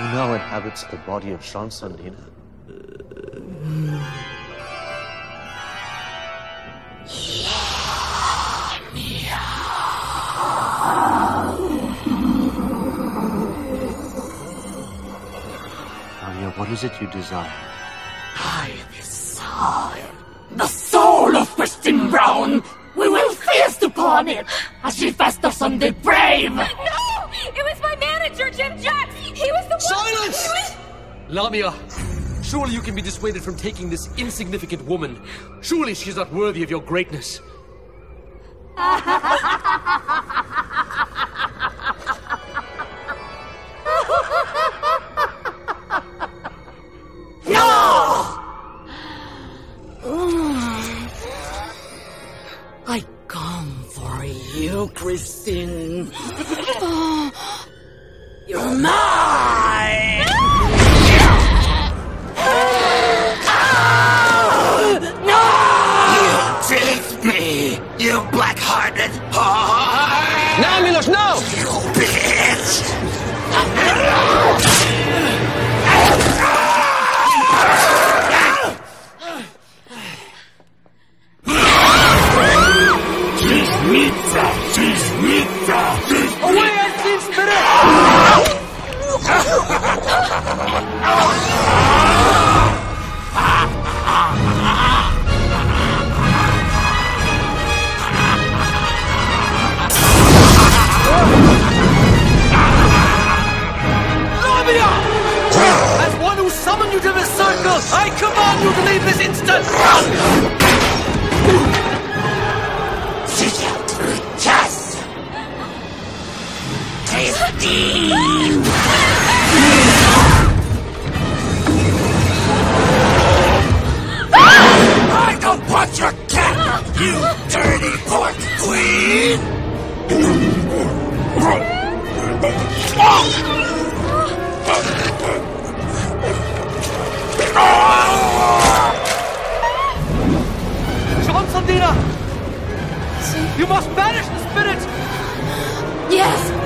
it's the body of Shaun San Dena? Lamia, what is it you desire? I desire the soul of Christine Brown. We will feast upon it as she fests on the brave. No! It was my manager, Jim Jacks! He was the one- Silence! He was- Lamia, surely you can be dissuaded from taking this insignificant woman. Surely she is not worthy of your greatness. I come for you, Christine. You're mine. I command you to leave this instant! Yes! Tasty! I don't want your cat, you dirty pork queen! Oh! You must banish the spirit! Yes!